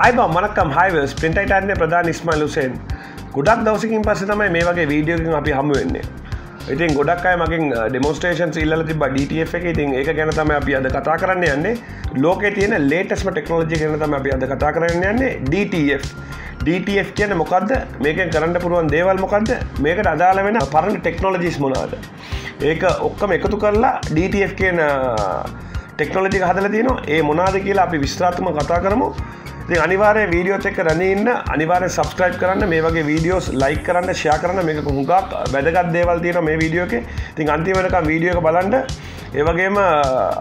අයිබ මනක්කම් හයිවස් පින්ටයිටන්නේ ප්‍රධාන ඉස්මල් ලුසෙන් ගොඩක් දවසකින් පස්ස තමයි මේ වගේ වීඩියෝකින් අපි හමු වෙන්නේ ඉතින් ගොඩක් අය මගින් ඩෙමෝස්ටේෂන් ඉල්ල තිබ DTF එක ඉතින් ඒ ගැන තම අපි අද කතා කරන්න යන්නේ ලෝක තියෙන ලේටස්ම ටෙක්නෝජි ගැන තම අපි අද කතා කරන්න යන්නේ DTF DTF කියන මොකක්ද මේකෙන් කරන්න පුළුවන් දේවල් මොකක්ද මේකට අදාළ වෙන පරණ ටෙක්නෝලජිස් මොනාද ඒක ඔක්කම එකතු කරලා DTF කියන ටෙක්නෝලජි හදල තියන ඒ මොනාද කියලා අපි විස්ත්‍රාත්ම කතා කරමු. අනිවාරය වීඩියෝ චෙක් රනන්න අනිවාර සබස්ක්‍රයිප් කරන්න. මේ වගේ වීඩියෝස් ලයි කරන්න ෂයා කරන්න. මේක හුඟක් වැදගත් දේවල් තියෙන මේ වීඩියෝක තින් අන්තිමනකම් වීඩියෝක බලන්ඩ ඒවගේම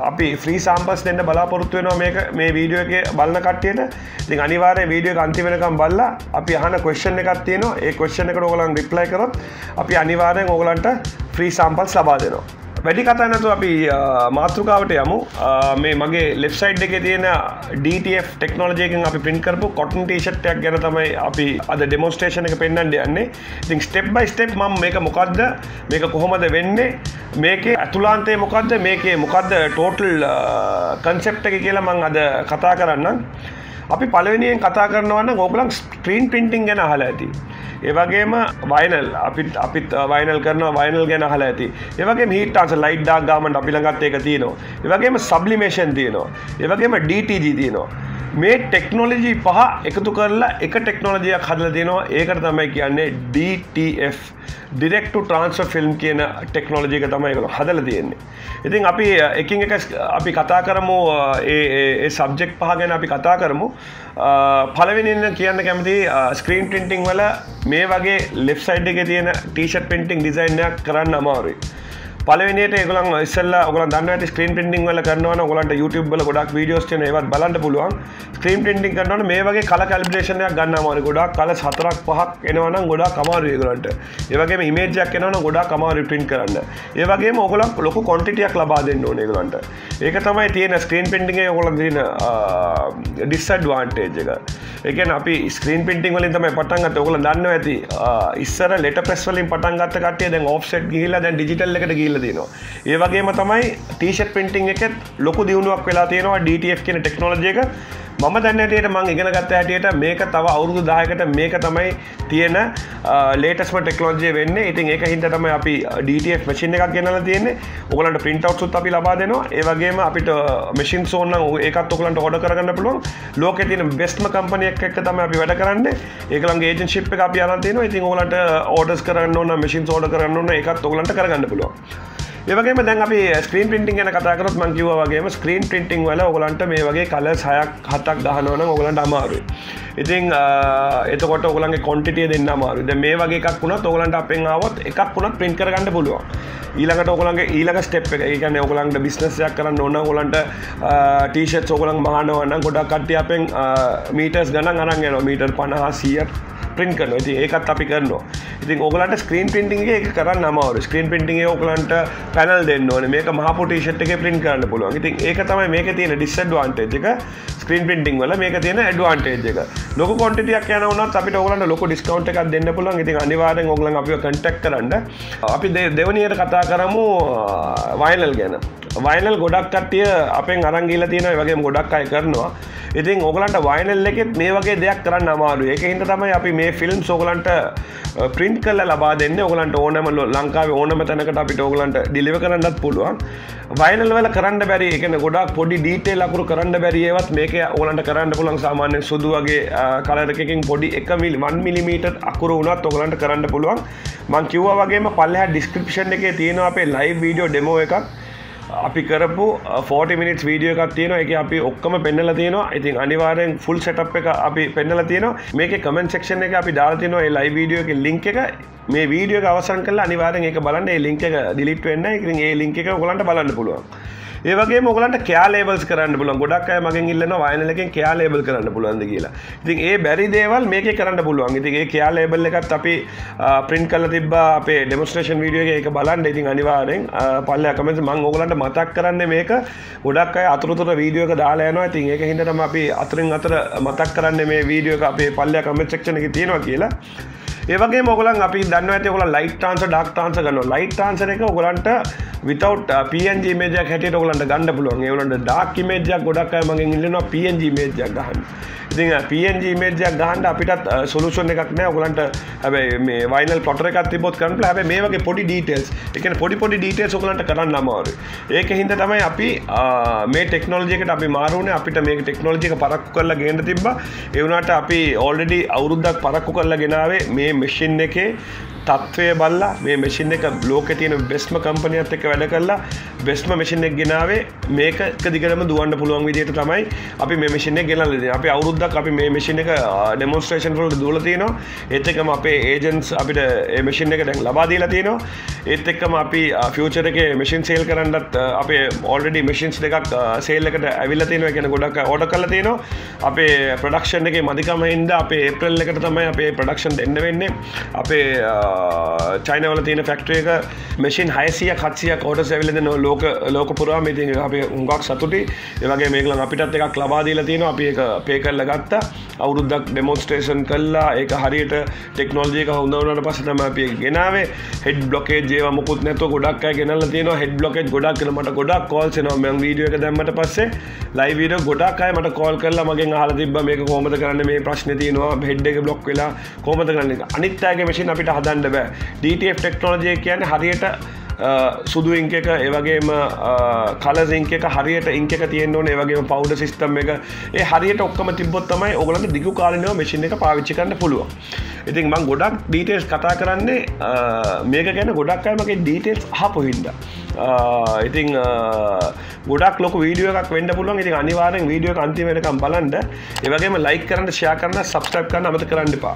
අපි ෆ්‍රී සම්පස් දෙන්න බලාපොරත්තු වෙනවා මේක මේ වීඩියෝ එක බලන්න කට්ටියට. ති අනිවාරය වීඩියෝ අන්තිමනකම් බල්ලා අපි අහන කොස්්ෂණ එකක් තියෙනවා. ඒ කොස්්ෂණ එක ඔගලන් රිප්ලයි කරොත් අපි අනිවාරයෙන් ඕගලන්ට ෆ්‍රී සම්පල් සබා දෙනවා. වැඩි කතන්නතු අපි මාතෘකාවට යමු. මේ මගේ ලෙෆ්සයිඩ් එක තියෙන DTF ටෙක්නෝජයකින් අපි පින් කරපු කොටන් ටේෂට්ටයක් ගැන තමයි අපි අද ඩෙමෝස්ටේෂන එක පෙන්න්නට යන්නේ. ඉතින් ස්ටෙප් බයි ස්ටෙප් ම මේක මොකක්ද මේක කොහොමද වෙන්නේ මේක ඇතුලාන්තේ මොකක්ද මේකේ මොකක්ද ටෝටල් කන්සෙප්ට එක කියලා මං අද කතා කරන්න අපි පලවෙනියෙන් කතා කරනවන්න ගෝගලන් ස්ක්‍රීන් පින්ටිං ගැන හල ඇති. ඒවගේම වයිනල් අපිත් අපිත් වයිනල් කරන වයිනල් ගැන හල ඇති. ඒවගේ හිටස ලයිඩ්ඩා ගාමට අපිළඟත් එක තියනවා. ඒවගේම සබ්ලිමේෂන් තියනවා. ඒවගේම DTG තියනවා. මේ ටෙක්නෝලජී පහ එකතු කරලා එක ටෙක්නෝලජයක් හදල දෙනවා. ඒකට තමයි කියන්නේ DTF ඩිරෙක්ට ට්‍රන්ස්ෆ ෆිල්ම් කියන ටෙක්නෝලජික තමයි කළ හදල තියෙන්නේ. ඉතින් අපි එකින් එක අපි කතා කරමු ඒ සබ්ජෙක්් පහ ගැන අපි කතා කරමු. පලවෙනින්න කියන්න කැමති ස්ක්‍රීන් පින්ටිං වල මේ වගේ ලෙෆ්සයිඩ් එක තියෙන ටීෂට් පින්ටිං ඩිසයින්යක් කරන්න අමාරුයි. පලවෙනිට ගලන් ස්සල්ල ගල දන්න ස්ක්‍රීන් පින්ටිං වල කරනවන ගලන්ට YouTube බල ගොඩක් වීඩියෝස් ඒවත් බලන්න පුළුවන්. ස්ක්‍රීන් පින්ටිං කරන මේ වගේ කල කල්පලේෂනයක් ගන්න මාර ගොඩක් කල සතරක් පහක් එනවන ගොඩා කමාරයගලන්ට ඒවගේ මේජයක් එනවන ගොඩා කමාර පින් කරන්න. ඒවගේ මොගලක් ලොක කොන්ටිටියක් ලබා දෙන්න ඕනෙගලන්ට ඒක තමයි තියෙන ස්ක්‍රීන් පින්ටිගේ ගොල තින ඩිස්සඩ්වාන්ටේජ් එක. එකන අපි ස්ක්‍රීන් පින්ටිං වලින් තමයි පටන්ගත් ඔගල දන්න ඇති ඉස්සර ලෙට පෙස්වලින් පටන්ගත් කටේ දැන් ඔෆ්සෙට් ගහිලා දැන් ඩිජිටල් එකට ගිල තියෙනවා ඒවගේම තමයි ටීෂට් පින්ටිං එකත් ලොකු දියුණුවක් වෙලා තියෙනවා DTF කියන ටෙක්නෝලජය එක මම දන්නටයට මං ඉගෙන ගත්ත හැටියට මේක තව අවුරුදු දායකට මේක තමයි තියෙන ලේටස්ම ටෙක්ලෝජය වෙන්න. ඉතින් ඒක හින්ට තමයි අපි DTF මසින් එකක් ගෙනල තියෙන්නේ. ඔගලන්ට පින්ටවත්සුත් අපි ලබා දෙනවා. ඒවගේම අපිට මසින් සෝන්න ඒකත් ඔකලන්ට හොඩ කරන්න පුළුවන්. ලෝක තින බෙස්ම කම්පනයක් එක් තම අපි වැඩ කරන්න. ඒකලගේ ඒජන්ශිප් එක අපි අරන්තින ඉතින් ඔලට ඕඩස් කරන්න ඕන්න මසින් සෝඩ කරන්න එකත් ඔගලන්ට කරගන්න පුළුවන්. ඒවගේම දැන් අපි ස්ක්‍රීන් පින්ටිං ගැන කතාකරත් මං කිව වගේම ස්ක්‍රීන් පින්ටිං වල ඔගලන්ට මේ වගේ කල සයක් හතක් ගහනවන ඔගලන්ට අමාරුයි. ඉතින් එතකොට ඔගලන්ගේ කොන්ටිටිය දෙන්න අමාරු ද මේ වගේ එකක් වුණත් ඔගලන්ට අපෙන් ආවත් එකක් වුණත් පින් කරගන්න පුළුවන්. ඊළඟට ඔගලන්ගේ ඊළඟ ස්ටෙප් එක. ඒකන ඔගලන්ට බිස්නසයක් කරන්න ඕන්න ඔගලන්ට ටීෂත් ඔගලන් මහනවන්න ගොඩක් කට්ටිය අපෙන් මීටස් ගණන් අරන්ගෙන මීටර් පණහා සියට ප්‍රින් කරන ති ඒකත් අපි කරනවා. ඉතින් ඔගලන්ට ස්ක්‍රීන් පින්ටිගේ එක කරන්න අමාව ස්ක්‍රීන් පින්ටිගේ ඔගලන්ට පැනල් දෙන්න ඕන. මේක මහපොටේෂට් එක පින් කරන්න පුළුවන්. ඉතින් ඒක තමයි මේක තියෙන ඩිස්සඩ්වාන්ටේජ් එක. ස්ක්‍රීන් පින්ටිං වල මේක තියෙන ඇඩ්වාන්ටේජ් එක. ලොක කොන්ටියක් යන වනත් අපිට ඔගලන්ට ලොක ඩිස්කවන්ට එකක් දෙන්න පුළුවන්. ඉතින් අනිවාරෙන් ඔගලන් අපි කටක් කරන්න. අපි දෙවනියට කතා කරමු වයිනල් ගැන. වයිනල් ගොඩක් කට්ටිය අපෙන් අරංගීල තියෙන වගේ ගොඩක් අය කරනවා. ඉතින් ඔගලන්ට වයිනල් එකෙත් මේ වගේ දෙයක් කරන්න අමාරු එක හිට තමයි අපි මේ ෆිල්ම් සෝගලන්ට ප්‍රින්ට් කල්ල ලබා දෙන්න. ඔගලන්ට ඕනම ලංකාව ඕනම තැනකට අපිට ඔගලන්ට ඩිලිව කරන්නත් පුළුවන්. වයිනල් වල කරන්න බැරි එකන ගොඩක් පොඩි ඩීටේ ලකුරු කරන්න බැරියවත් මේක ඕලන්ට කරන්න පුළන් සාමාන්‍ය සුදු වගේ කලරකින් පොඩි එක මිල් 1 මිලිමීට අකුරු වුණත් ඔගලන්ට කරන්න පුළුවන්. මං කිව්වා වගේම පල්ලහ ඩිස්ක්‍රපෂන් එක තියෙන අපේ ලයි් වීඩියෝ ඩෙමෝ එකක්. අපි කරපු 40 මිනිස් වීඩියෝ එකක් තියෙන එක අපි ඔක්කම පෙන්නල තියෙනවා. ඉතින් අනිවාරෙන් ෆුල් සටප් එක අපි පෙන්නල තියෙනවා. මේක කමෙන්ට සක්ෂන් එක අපි දාතිනවා ලයි වීඩියෝ එක ලිංක එක. මේ වීඩියෝ අවසන් කල අනිවාරෙන් එක බලන්න. ලිංක එක ඩිලිට වෙන්න. ඉතින් ඒ ලිංක එක ගොලන්ට බලන්න පුළුවන්. ඒවගේ මොගලන්ට කෑලේබල්ස් කරන්න පුලන් ගොඩක් අය මගින් ඉල්ලන වයනලකින් කෑලේබල් කරන්න පුළුවන්ද කියලා. ඉතින් ඒ බැරි දේවල් මේක කරන්න පුළුවන්. ඉතිගේ කෑලේබල් එකත් අපි ප්‍රින්් කල තිබ අපේ ඩෙමස්ට්‍රේෂන් වීඩියෝ එක. බලන්න. ඉතින් අනිවාරෙන් පල්ල කමෙන්ට මං ඕගලන්ට මතක් කරන්න මේක. ගොඩක් අය අතුරතුර වීඩියෝක දාලායනවා ඉතින් ඒක හිටම අපි අතරින් අතර මතක් කරන්න මේ වීඩියෝ අපේ පල්ලය කමෙන්ට් සක්ෂණ එක තියෙනවා කියලා. ඒවගේ මොගලන් අපි දන්න ඇති ඔල ලයිට ටාන්ස ඩක් ටාන්ස ගන්න ලයිට ටාන්සර එක ඔගලන්ට විතවට් පන්ජ මේජක් හැට ඔගලන්ට ගන්න පුළුවන්. ඒවලට ඩාක් මේජක් ගොඩක් මගින් ඉල්ලනවා පන්ජ මේජක් ගහන්න. ඉතින් පන්ජ මේජක් ගහන්ඩ අපිටත් uh, සොලුෂන් එකක් නෑ. ඔගලන්ට හැබයි මේ වයිනල් පොටර එකත් තිබොත් කරන හැබ මේ වගේ පොඩි ඩීටෙල්ස් එක පොඩි පොඩි ඩීටෙල් ඔගලන්ට කරන්න අමාරු ඒක හින්ද තමයි අපි uh, මේ ටෙක්නෝජිකට අපි මාරුණ අපිට මේ ටෙක්නෝජික පරක්කු කරලා ගේන්න තිබ එවුණට අපි ඕල්ඩඩි අවුරුද්දක් පරක්කු කරලා ගෙනාවේ මේ මෙෂින් එකේ. තත්ත්වය බල්ලා මේ මෙසින් එක ලෝක තියෙන බෙස්ම කම්පනයත් එක වැඩ කරලා බෙස්ම මෙසින් එක් ගෙනාවේ මේක දිගරම දුවන්න පුළුවන් විදියට තමයි අපි මේ මෙසින ගෙනලද අපි අවුරුද්දක් අපි මේ මෙසින එක ඩෙමොන්ස්ට්‍රේෂන් වලට දුල තියෙනවා. ඒත් එකම අපේ ඒජන්ස් අපිට ඒ මෙසින් එක දැන් ලබාදීලා තියෙනවා. ඒත් එක්කම අපි ෆියචර එක මෙසින් සේල් කරන්නත් අපේ ඔල්ඩඩි මෙසින්ස් දෙකක් සේල්ලකට ඇවිල්ල තියෙනවා කියෙන ගොඩක් ඕඩ කල තියෙනවා. අපේ ප්‍රඩක්ෂන් එක මදිකම හින්ද අපේ ඒප්‍රල් එකට තමයි අපේ ප්‍රඩක්ෂන් එන්න වෙන්නේ. අපේ චයිනවල තියෙන ෆැක්ට්‍රේක මෙසින් හයසිය කත්සිය කෝට සැවිලද නො ලෝක ලෝක පුරා ඉති අපේ උගක් සතුටි ඒවගේ මේකල අපිටත් එකක් ලබාදීල තියෙන අපි එක පේ කල්ල ගත්තා. අවුරුද්දක් ඩෙමෝස්ට්‍රේෂන් කල්ලා ඒක හරියට ටෙක්නෝජයක හොඳවනට පසතම අප ගෙනාවේ. හෙඩ් බ්ලොකේ ජේව මුකුත් නැතු ගොඩක් ගෙනල තින හෙඩ් බ්ලොකෙත් ගොඩක් කලමට ගොඩක් කෝල් න ම වීඩියක දැම්මට පස්සේ ලයිවීඩ ගොඩක්යි මට කෝල් කරලා මගේ හල තිබ මේක කෝමත කරන්න මේ ප්‍රශ්න තියනවා. හෙඩ් එක බ්ලොක් වෙලා කෝමත කරන්න? අනිත්තාගේ මසින් අපිට හදන්න බෑ. DTF ටෙක්නෝජය කියන හරියට සුදු ඉංක එක ඒවගේම කලසිංක එක හරියට ඉංක තියෙන් ඕන ඒවගේ පෞඩ සිිස්ටම් එක. ඒ හරියට ඔක්කම තිබොත්තමයි ඔගලට දිගු කාලනව මසින් එක පාවිච්චි කන්න පුළුව ඉතින් මං ගොඩක් ඩීටේස් කතා කරන්නේ මේක ගැන ගොඩක් අයමගේ ඩීටේස් හපොහින්ද ඉතිං ගොඩක් ලොක වීඩියෝ එකක් වෙන්ඩ පුළුවන්. ඉතින් අනිවාරෙන් වීඩියෝ අන්තිමටකම් බලන්ඩ ඒවගේම ලයික් කරන්න ෂයා කරන්න සබස්ටප් කරන්න අමත කරන්න පා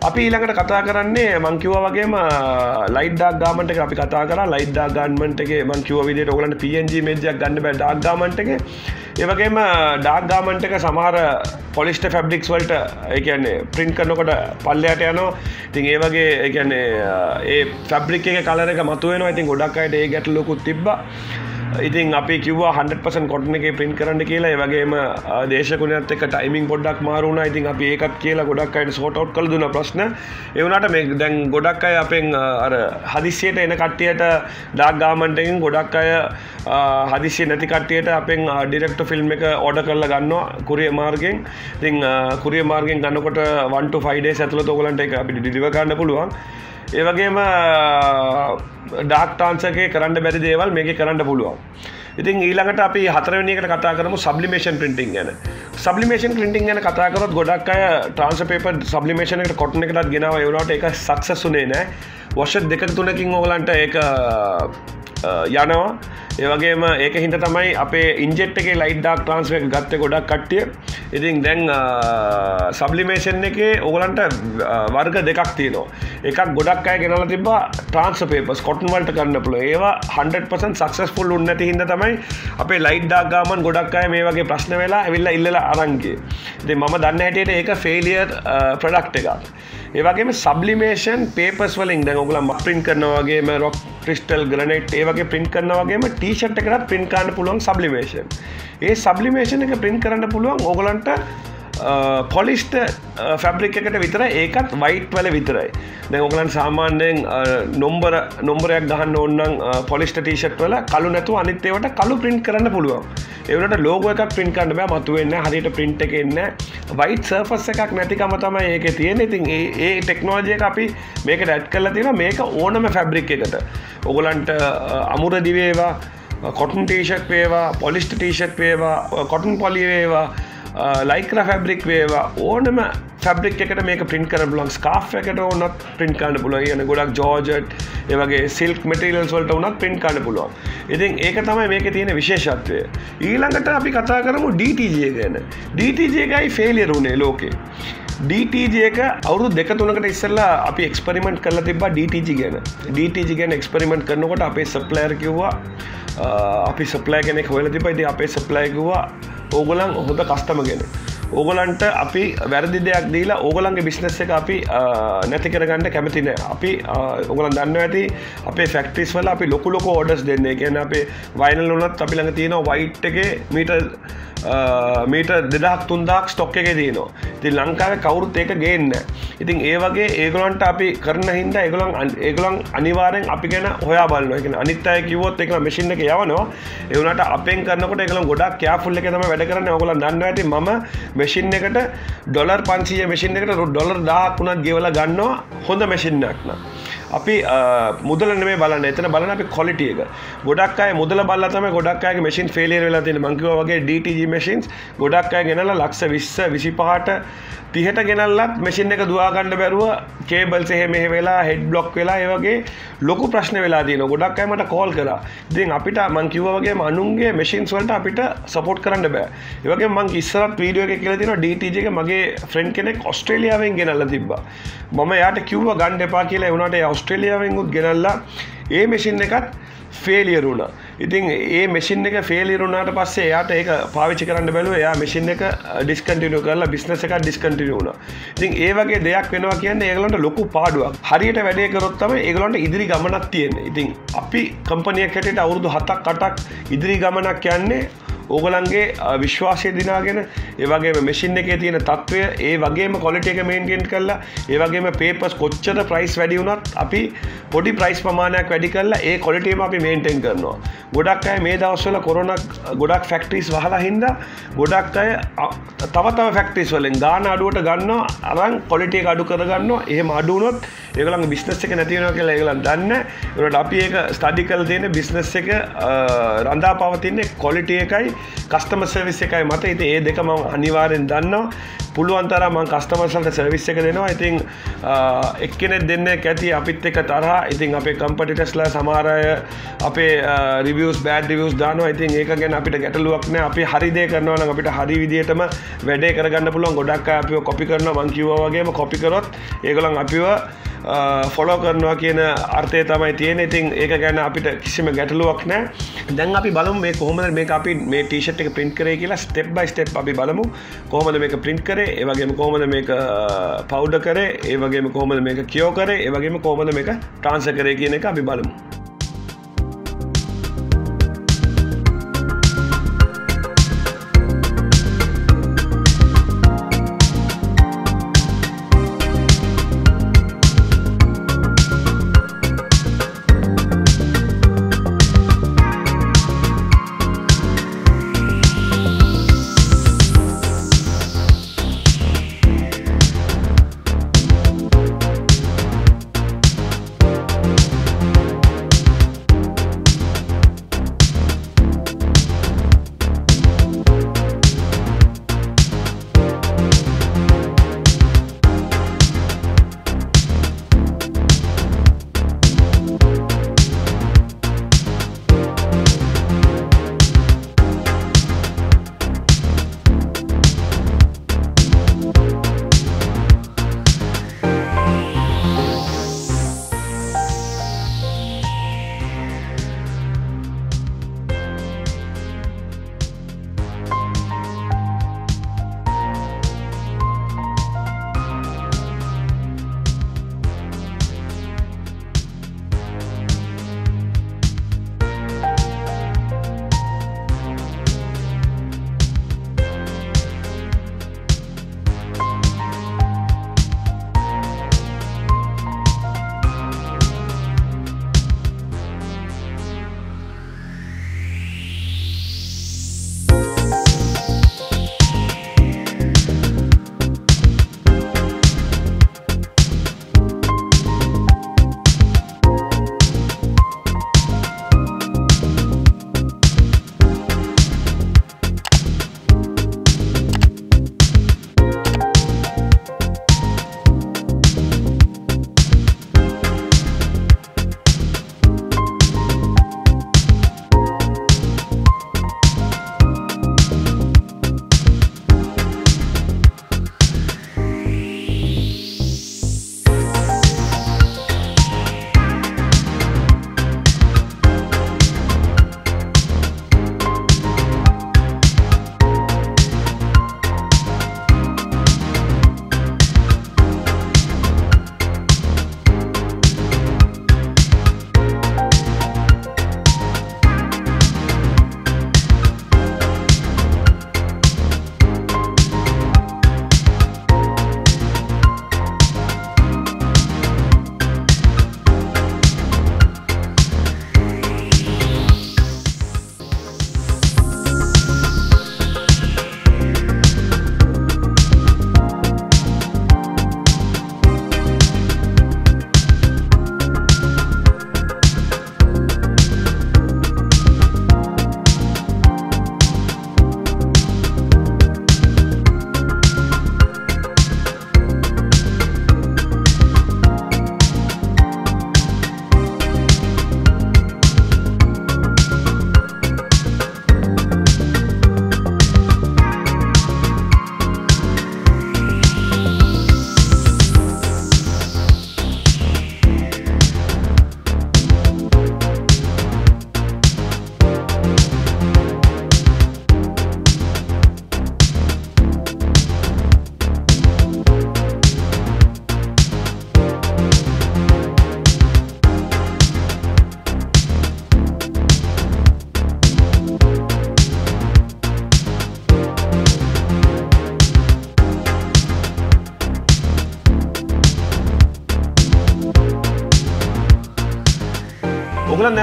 අපි ඊළඟට කතා කරන්නේ මංකිව වගේම ලයිඩ්ඩක් ගාමට අපි කතා කර. ලයිඩ්ඩා ගන්මන්ටගේ මංකිව විදිට ඔගලට පජ මේජක් ගන්න බෑ ඩක්ගාමන්ටගේ ඒවගේම ඩාක්ගාමන්ට එක සමහර පොලිස්ට ෆැබ්ඩික්ස් වල්ට එකන්නේ ප්‍රින්් කරනකොට පල්ලයට යනෝ ඉතින් ඒ වගේ එකන්නේ ඒ ෆැබ්‍රික් එක කලරක මතුවෙන ඉතින් ගොඩක් අයට ඒ ගැට ලොකුත් තිබ්බ. ඉතින් අපි කිව 100 කොටන එක පින් කරන්න කියලා. වගේම දේශකුණත් එක ටයිමින් පොඩ්ඩක් මාරුණ ඉතින් අපි ඒකත් කියලා ගොඩක් අයට සෝටව් කළ දුන ප්‍රශ්න. එවනට මේ දැන් ගොඩක් අය අපෙන් අර හදිසියට එන කට්ටියට ඩාක් ගාමන්ටකින් ගොඩක් අය හදිසිය නැති කට්ටියට අපෙන් ඩිරෙක්ට ෆිල්ම් එක ඕඩ කරල ගන්නවා කුරිය මාර්ගෙන්. ඉතිං කුරිය මාර්ගෙන් ගන්නකොට වන්ට ෆයිඩේ ඇතුල තොගලන්ට එක අපි ඩිව ගන්න පුළුවන්. ඒවගේම ඩාක්ටාන්සගේ කරන්න බැරි දේවල් මේක කරන්න පුළුවන්. ඉතින් ඊළඟට අපි හතරවනිකට කතා කරම සබ්ලිමේෂන් පිටිං ගැන. සබ්ලිමේෂන් පිටිං ගැන කතාකරත් ගොඩක් අය ට්‍රන්ස පේප සබ්ලිමේෂනකට කොට්න එකටත් ගෙනාව. එවනට එක සක්සසුනේ නෑ වර්ෂ දෙක තුනකින් ඕලන්ට ඒ යනවා. ඒවගේම ඒක හිට තමයි අපේ ඉන්ජෙට් එක ලයිඩ්ඩක් ට්‍රන්ස්ව ගත්ත ගොඩක් කට්ටිය. ඉතින් දැන් සබ්ලිමේෂන් එක ඕගලන්ට වර්ග දෙකක් තියනවා. එකක් ගොඩක් අය ගෙනල තිබා ට්‍රන්ස් පේපස් කොටන්වලට කරන්න පුල ඒවා 100% සක්සස්ෆුල් උන්නති හිද තමයි අපේ ලයිඩ්ඩක් ගාමන් ගොඩක් අය මේ වගේ ප්‍රශ්න වෙලා ඇවිල්ල ඉල්ල අරන්ගේ දෙ මම දන්න හැටියට ඒක ෆේලියර් ප්‍රඩක්් එකක්. ඒවගේම සබ්ලිමේෂන් පේපස් වලින් දැන් ඔගල ම පින් කරනවාගේ රොක් ක්‍රිස්ටල් ග්‍රනෙට් ඒවගේ පින් කරනවාගේම ටීෂට් එකත් පින් කාන්න පුළුවන් සබ්ලිමේෂන් ඒ සබ්ලිමේෂන් එක පින් කරන්න පුළුවන් ඕගලන්ට පොලිස්ට ෆැබ්‍රික් එකට විතර ඒකත් වයිට් වල විතරයි. දැ ඔගලන් සාමාන්‍යයෙන් නොම්බර නොම්බරයක් ගහන්න ඔන්නම් පොලිස්ට ටීෂට් වල කලු නැතු අනිත්තේවට කලු පින්ට් කරන්න පුළුවන්. එවනට ලෝග එකක් පින් කන්න බෑ මතුවෙන්න හරිට පින්ට් එක එන්න වයිට සර්ෆස් එකක් නැතිකම තමයි ඒක තියෙන ඉතින් ඒ ටෙක්නෝජය අපි මේක ඩැට් කරලා තියෙන මේක ඕනම ෆැබ්‍රික් එකට ඔගලන්ට අමුර දිවේවා කොටන් ටීෂට් වේවා පොලිස්ට ටීෂට් වේවා කොටන් පොලිවේවා ලයිකර ෆැබ්‍රික් වේවා ඕනම ෆැබ්‍රික් එකට මේක පින් කර බලක් ස්කාෆ් එකට ඕනත් පින් කාන්න පුළුව යන ගොඩක් ජෝජට් ඒවගේ සිල්ක් මටිරල්ස් වලට උනත් පින් කාන්න පුළුවන්. ඉතින් ඒක තමයි මේක තියෙන විශේෂත්වය. ඊළඟට අපි කතා කරමු DTජය ගැන. DTජයකයි ෆේලියරුණේ ලෝකේ. DTජක අවුරු දෙක තුනකට ඉස්සල්ලා අපි එක්ස්පරිමෙන්ට් කරලා තිබා DTජ ගැන. DTජ ගැන එක්ස්පරිමෙන්ට් කරනකොට අපේ සප්ලයර් කිව්වා අපි සප්ලෑ කෙනෙක් හොල තිබයිති අපේ සප්ලයිකිවා ඕගොලන් හොඳ කස්ටමගෙන ඕගොලන්ට අපි වැරදි දෙයක් දීලා ඕගොලන්ගේ බිස්නස් එක අපි නැති කරගන්නට කැමතින අපි ඔගලන් දන්න ඇති අපේ ෆෙක්ටිස් වල අපි ලොකු ලොක ෝඩස් දෙන්නේ. කියන අපේ වයිනල් වනත් අපි ළඟ තියෙන වයිට් එක මීට මීට දෙදක් තුන්දක් ස්ටොක් එක දයනවා ති ලංකාව කවුරුත් ඒක ගේන්න ඉතින් ඒ වගේ ඒගලන්ට අපි කරන හින්ද ඒගලන් ඒගලන් අනිවාරෙන් අපි ගැන හොයා බලන්න එක අනිත්තය කිවොත් එක මසිින් එක යවනවා එවනට අපෙන් කරනකට එකල ගොඩක් කෑෆුල්ල එක තම වැඩ කරන ඔගල දන්න ඇති ම මෙසින් එකට ඩොලර් පන්සිය මෙසින් එකට ඩොලර් දාකුණක් ගෙවල ගන්නවා හොඳ මෙසින්නක්න අපි මුදල මේ බලන්න. එතන බලන අපි කොලිටිය එක. ගොඩක් අය මුදල බලතම ගොඩක් අය මසින් ෆෙලියර වෙලා තියෙන මංකිව වගේ DTG මසින්ස් ගොඩක් අය ගෙනලා ලක්ෂ විස්ස විසි පහට තිහට ගෙනල්ලත් මෙසින් එක දවාගණ්ඩ බැරුව කේබල් සහ මෙහ වෙලා හෙඩ් බ්ලොක් වෙලා ඒවගේ ලොකු ප්‍රශ්න වෙලා තියන ගොඩක් අයමට කෝල් කර ඉතින් අපිට මංකිවගේ මනුන්ගේ මෙසින්ස් වලට අපිට සපෝට් කරන්න බෑ. ඒවගේ මං ඉස්සරත් වීඩියෝ එක කියල තින ඩටජක මගේ ෆ්‍රෙන්් කෙනෙක් ඔස්ට්‍රේලියාවෙන් ගෙනල්ල තිබ මම යට කිව්ව ගණ්ඩ එපා කියලා. එවනට ඔස්ට්‍රේලියාවෙන්ගුත් ගෙනල්ලා ඒ මෙසින් එකත් ෆේලියරුණ ඉතින් ඒ මෙසින් එක ෆේලිරුණට පස්සේ යාට ඒක පාවිච්චි කරන්න බැලුව එයා මෙසින් එක ඩිස්කටිනු කරලා බිස්නස එක ඩිස්කටින වුණ. ඉතින් ඒ වගේ දෙයක් වෙනවා කියන්න ඒගලන්ට ලොකු පාඩුවක්. හරියට වැඩේ කරොත්තම ඒගලන්ට ඉදිරි ගමනක් තියෙන ඉතින් අපි කම්පනියක් හැටට අවුරුදු හතක් කටක් ඉදිරි ගමනක් යන්නේ ඕගලන්ගේ විශ්වාසය දිනාගෙන ඒවගේ මෙසින් එක තියෙන තත්වය ඒ වගේම කොලිට එක මේන්ටෙන්ට් කරලා ඒවගේම පේපස් කොච්චර ප්‍රයිස් වැඩි වුණත් අපි පොඩි ප්‍රයිස් ප්‍රමාණයක් වැඩි කරලා ඒ කොලිටේම අපි මේන්ටෙන් කරනවා. ගොඩක් අය මේ දවස්වල කොරනක් ගොඩක් ෆැක්ටරිස් වහලා හින්ද ගොඩක් අය තවතව ෆැක්ටරිස් වලින් ගාන අඩුවට ගන්න අරන් කොලිටිය අඩු කරගන්න එහෙම අඩුනොත් ඒගලන් බිස්නස් එක නැතිවෙන කියලා ඒගලන් දන්න. ට අපි ඒක ස්ටඩි කල් තියෙන බිස්නස් එක රඳා පවතින්නේ කොලිටිය එකයි කස්ටම සර්විස් එකයි මත. ඉති ඒ දෙක ම අනිවාරෙන් දන්නවා. පුළුවන්තර මං කස්ටමර්සල්ට සර්විස් එක දෙනවා. ඉතින් එක්කෙනෙ දෙන්න ඇති අපිත් එක තරහ. ඉතින් අපේ කම්පටිටස්ලා සමාරය අපේ රිවියස් බෑඩ රිවියස් දානවා. ඉතින් ඒක ගැන අපිට ගැටලුවක්න අපි හරිදේ කරනවන අපිට හරි විදිටම වැඩේ කරගන්න පුළුවන්. ගොඩක් අපිව කොපි කරන මංකිවවාගේම කොපිකරොත් ඒගලන් අපිව ෆොලෝ කරනවා කියන අර්ථය තමයි තියෙන ඉතින් ඒක ගැන අපිට කිසිම ගැටලුවක් නෑ. දැන් අපි බලමු මේ කොහොමද මේ අපි මේ ටීෂට් එක පින්ට් කරේ කියලා ස්ටෙප් බයි ස්ටෙප් අපි බලමු. කොහොමද මේක පින්ට් කරේ? ඒ වගේම කොහොමද මේක පවුඩ කරේ? ඒ වගේම කොහොමද මේක කියෝ කරේ? ඒ වගේම කොහොමද මේක ට්‍රාන්ස කරේ කියන එක අපි බලමු.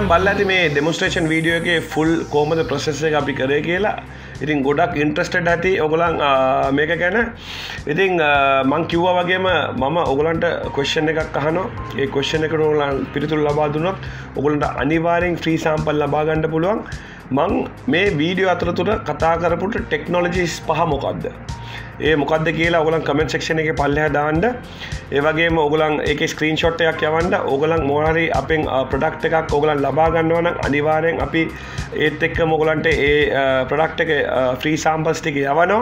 ඔගලන් දැම් බල්ල ඇති මේ ඩෙමස්ට්‍රේෂන් වීඩියෝ එක ෆුල් කෝමද ප්‍රසෙස්ස එක අපි කරේ කියලා. ඉතින් ගොඩක් ඉන්ට්‍රස්ටඩ් ඇති ඔගලන් මේක ගැන. ඉතින් මං කිව්වා වගේම මම ඔගලන්ට කොශ්ෂණ එකක් අහනෝ ඒ කොශ්ෂණ එකට ඔගලන් පිරිතුල් ලබා දුනොත් ඔගලන්ට අනිවාරෙන් ෆ්‍රී සාම්පල් ලබාගණ්ඩ පුළුවන්. මං මේ වීඩියෝ අතරතුර කතා කරපුට ටෙක්නෝලජිස් පහ මොකක්ද ඒ මොකක්ද කියලා ඔගලන් කමෙන්ට සක්ෂණ එක පල්ලහ දාන්ඩ ඒවගේ ඔගලන් ඒක ස්ක්‍රීන් ෂොට්ටයක් යවන්ඩ ඔගලන් මොහරි අපෙන් ප්‍රඩක්් එකක් ඔගලන් ලබාගන්නවන අනිවාරයෙන් අපි ඒත් එක්ක මොගලන්ට ඒ ප්‍රඩක්් එක ෆ්‍රී සාම්පස්ටික යවනවා.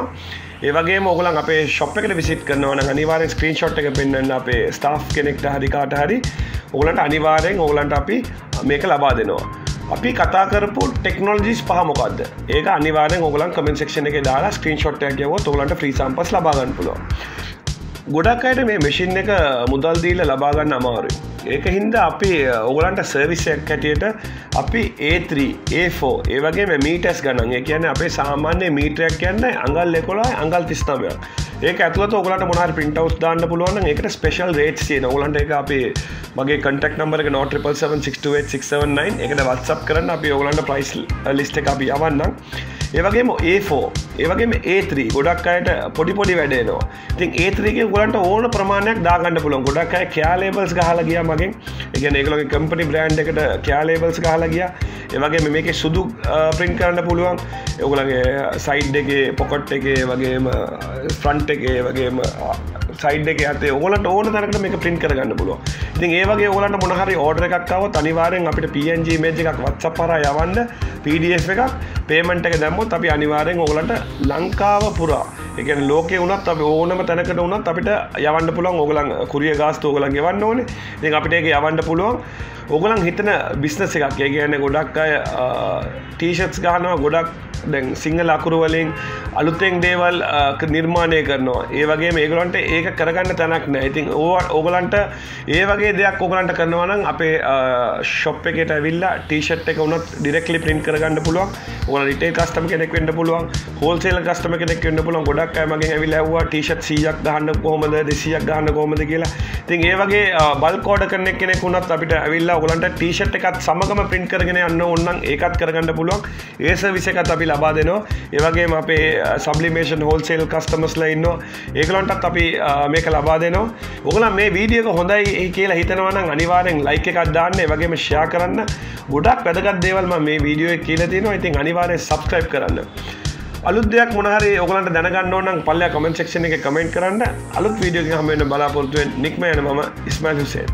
ඒවගේ මොගලන් අපේ ශප් එකට විසිට කරනවන අනිවාරෙන් ස්ක්‍රීන් ෂොට් එක පෙන්න්න අපේ ස්ටා් කෙනෙක්ට හරිකාට හරි ඔගලන්ට අනිවාරයෙන් ඔගලන්ට අපි මේක ලබා දෙනවා. අපි කතා කරපු ටෙක්නෝජිස් පහමොකක්ද ඒක අනිවාරෙන් ඔගලන් කමෙන් සක්ෂණ එක දාලා ස්ක්‍රීන් ෂොට්යක් යව තුලන්ට ්‍රී සම්පස් ලබාගන්න පුලො ගොඩක් අයට මේ මෙෂින් එක මුදල් දීල ලබාගන්න අමාරුයි. ඒක හින්ද අපි ඔගලන්ට සර්විසයක් හැටියට අපි ඒ3 ඒෝ ඒවගේ මීටස් ගණන්. ඒ කියන අපේ සාමාන්‍ය මීටරයක් කියන්න අඟල් එකොලා අඟල් තිස්නමයක් ඒක ඇතුලත ඔගලට මොනහර පින්ටවස් දාන්න පුළුවන් එකට ස්පේෂල් රේට් ේ ඔගලන්ට එක අපේ මගේ කටක් නම්බර නෝට ්‍රිපල් 7 එකට වත්සප් කරන්න. අපි ඔගලන්ට ප්‍රයිස් ලිස්ට එක අපි යවන්නම්. ඒවගේම ඒෝ ඒවගේම ඒත්‍රී ගොඩක් අයට පොඩි පොඩි වැඩේනවා ඉතින් ඒත්‍රගේ ගොලන්ට ඕන ප්‍රමාණයක් දාගන්න පුළන් ගොඩක් අය කෑලේබල්ස් හල ගිය මගින්. එක ඒකලගේ කම්පනි බ්‍රන්් එකට කෑලේබල්ස් හල ගිය. ඒවගේ මේක සුදු ප්‍රින්් කරන්න පුළුවන්. ඔගලගේ සයිඩ් එක පොකොට් එක වගේම ෆ්‍රන්ට් එක වගේම සයිඩ් එක ඇතේ ඔගලට ඕන තරකට මේක පින් කරගන්න පුළුව ඉතින් ඒවගේ ඔලට මොනහරි ඕඩර එකක්කාව තනිවාරෙන් අපිට පNG මේජ එකක් වත්ස පර යවන්න PDF එකක් පේමට එක දැම්මොත් අපි අනිවාරෙන් ඔගලට ලංකාව පුරා. එක ලෝක වනත් අප ඕනම තැනකට වනත් අපිට යවන්න පුළන් ඔගලන් කුරිය ගාස්තු ඔගලන් ගවන්න ඕන. ඉ අපිට එක යවන්න පුළුවන්. ඔගලන් හිතන බිස්නස එකක්. ඒ කියන ගොඩක් අය ටීෂත්ස් ගහනවා ගොඩක් දැන් සිංහල අකුරු වලින් අලුත්තෙන් දේවල් නිර්මාණය කරනවා. ඒ වගේ මේගලන්ට ඒක කරගන්න තැනක් නෑ. ඉතින් ඕ ඕගලන්ට ඒ වගේ දෙයක් ඕගලන්ට කරනවනම් අපේ ශොප් එකට ඇවිල්ලා ටීෂට් එක උනත් ඩිරෙක්ලි පින් කරගන්න පුළුවන්. ඕන රිටේ කස්ටම කෙනෙක් වෙන්න පුළුවන්. හෝල්සේල කස්ටම කෙනෙක් වෙන්න පුළුවන්. ගොඩක් අය මගෙන් ඇවිල්ලා ඇහුවා ටීෂට් 100ක් ගහන්න කොහමද? 200ක් ගහන්න කොහමද? කියලා. ඉතින් ඒ වගේ බල්ක් ඕඩර් කරන කෙනෙක් වුණත් අපිට ඇවිල්ලා ඔයගලන්ට ටීෂර්ට් එකත් සමගම print කරගෙන යන්න ඕන නම් ඒකත් කරගන්න පුළුවන්. ඒ සර්විස් එකත් අපි ලබා දෙනවා. ඒ වගේම අපේ සබ්ලිමේෂන් හෝල්සේල් කස්ටමර්ස්ලා ඉන්නවා. ඒගලන්ටත් අපි මේක ලබා දෙනවා. ඔයගලන් මේ වීඩියෝ එක හොඳයි කියලා හිතනවා නම් අනිවාර්යෙන් ලයික් එකක් දාන්න ඒ වගේම ෂෙයා කරන්න. ගොඩක් වැදගත් දේවල් මම මේ වීඩියෝ එකේ කියලා තියෙනවා. ඉතින් අනිවාර්යෙන් subscribe කරන්න. අලුත් දෙයක් මොනහරි ඔගලන්ට දැනගන්න ඕනම් පල්ලෙයා කමෙන්ට් සෙක්ෂන් එකේ කමෙන්ට් කරන්න. අලුත් වීඩියෝ එකක් හම්බ වෙන්න බලාපොරොත්තු වෙන්න නික්ම යන මම ඉස්මායිල් හුසේන්.